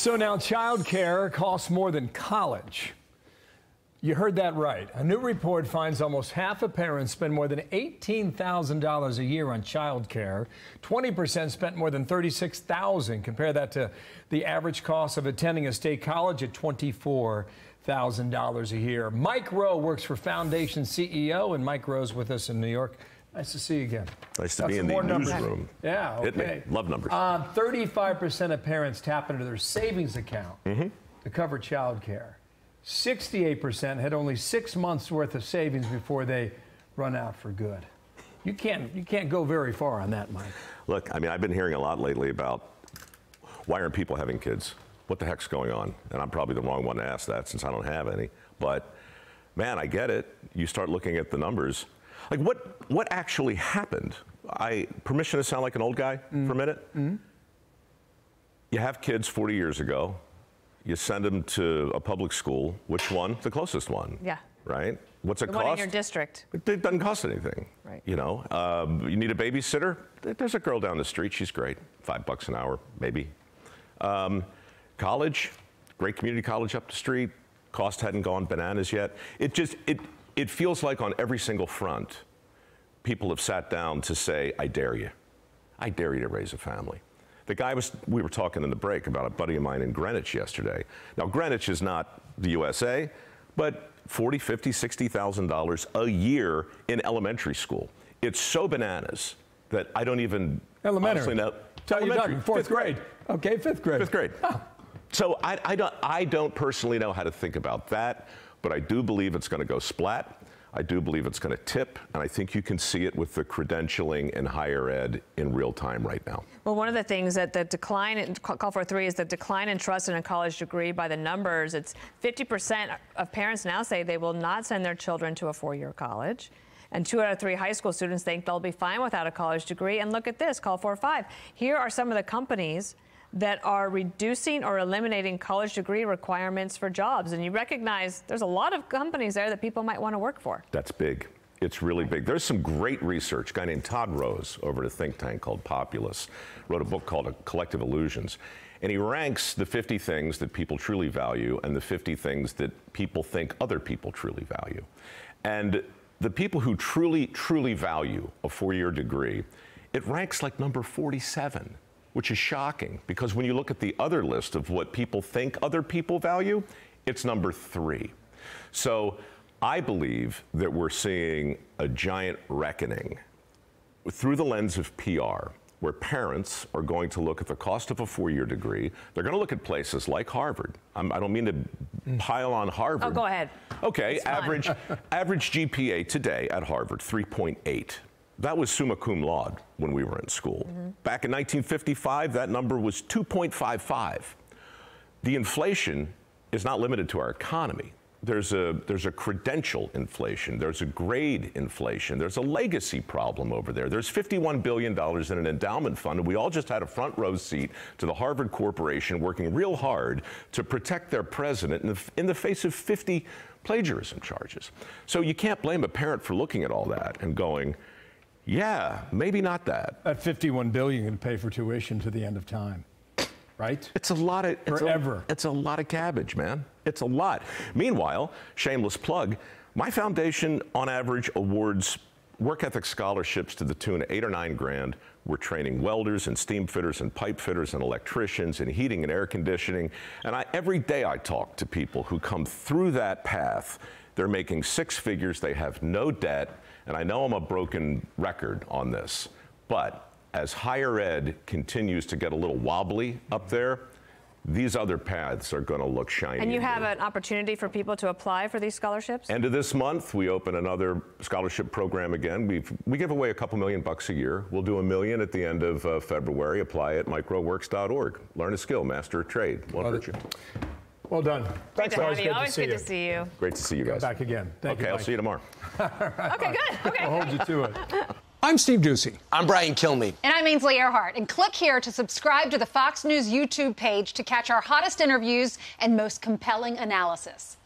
So now childcare costs more than college. You heard that right. A new report finds almost half of parents spend more than $18,000 a year on childcare. 20% spent more than $36,000. Compare that to the average cost of attending a state college at $24,000 a year. Mike Rowe works for Foundation CEO, and Mike Rowe's with us in New York. Nice to see you again. Nice to Got be in the newsroom. Yeah, okay. Love numbers. Uh, 35% of parents tap into their savings account mm -hmm. to cover child care. 68% had only six months worth of savings before they run out for good. You can't, you can't go very far on that, Mike. Look, I mean, I've been hearing a lot lately about why aren't people having kids? What the heck's going on? And I'm probably the wrong one to ask that since I don't have any. But man, I get it. You start looking at the numbers. Like what, what actually happened? I, permission to sound like an old guy mm. for a minute? Mm. You have kids 40 years ago you send them to a public school. Which one? The closest one. Yeah. Right? What's it the cost? One in your district. It doesn't cost anything. Right. You know, um, you need a babysitter. There's a girl down the street. She's great. Five bucks an hour, maybe. Um, college, great community college up the street. Cost hadn't gone bananas yet. It just it it feels like on every single front, people have sat down to say, "I dare you. I dare you to raise a family." The guy was, we were talking in the break about a buddy of mine in Greenwich yesterday. Now, Greenwich is not the USA, but 40, 50, 60,000 dollars a year in elementary school. It's so bananas that I don't even elementary. know. Tell you talking fourth grade. grade. Okay, fifth grade. Fifth grade. Ah. So I, I, don't, I don't personally know how to think about that, but I do believe it's going to go splat. I do believe it's going to tip, and I think you can see it with the credentialing in higher ed in real time right now. Well, one of the things that the decline in call for three is the decline in trust in a college degree by the numbers. It's 50% of parents now say they will not send their children to a four-year college. And two out of three high school students think they'll be fine without a college degree. And look at this, call for five. Here are some of the companies that are reducing or eliminating college degree requirements for jobs. And you recognize there's a lot of companies there that people might want to work for. That's big. It's really big. There's some great research. A guy named Todd Rose over at a think tank called Populace wrote a book called Collective Illusions. And he ranks the 50 things that people truly value and the 50 things that people think other people truly value. And the people who truly, truly value a four year degree, it ranks like number 47 which is shocking because when you look at the other list of what people think other people value, it's number three. So I believe that we're seeing a giant reckoning through the lens of PR where parents are going to look at the cost of a four-year degree. They're going to look at places like Harvard. I'm, I do not mean to pile on Harvard. Oh, go ahead. Okay, average average GPA today at Harvard 3.8. That was summa cum laude when we were in school. Mm -hmm. Back in 1955, that number was 2.55. The inflation is not limited to our economy. There's a, there's a credential inflation. There's a grade inflation. There's a legacy problem over there. There's $51 billion in an endowment fund, and we all just had a front row seat to the Harvard Corporation working real hard to protect their president in the, in the face of 50 plagiarism charges. So you can't blame a parent for looking at all that and going, yeah, maybe not that. That 51 billion can pay for tuition to the end of time. Right? It's a lot of it's forever. A, it's a lot of cabbage, man. It's a lot. Meanwhile, shameless plug, my foundation on average awards work ethic scholarships to the tune of eight or nine grand. We're training welders and steam fitters and pipe fitters and electricians and heating and air conditioning. And I, every day I talk to people who come through that path. They're making six figures, they have no debt, and I know I'm a broken record on this, but as higher ed continues to get a little wobbly up there, these other paths are going to look shiny. And you have an opportunity for people to apply for these scholarships? End of this month, we open another scholarship program again. we we give away a couple million bucks a year. We'll do a million at the end of uh, February. Apply at mikeroweworks.org. Learn a skill, master a trade. Won't hurt you. Well done. Thanks, Always good, Always to, good see to see you. Great to see you guys. Back again. Thank okay, you, I'll see you tomorrow. right, okay, good. Okay. I'll hold you to it. I'm Steve Doocy. I'm Brian Kilmeade. And I'm Ainsley Earhardt. And click here to subscribe to the Fox News YouTube page to catch our hottest interviews and most compelling analysis.